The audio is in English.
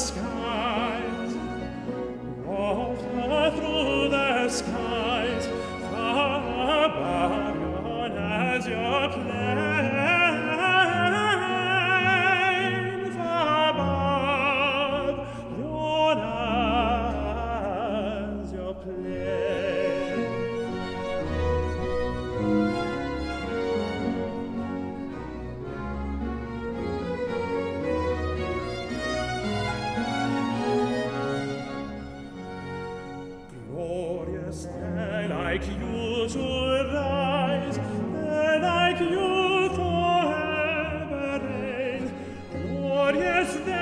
skies, walk through the skies. like you to rise, and like you forever reign, glorious.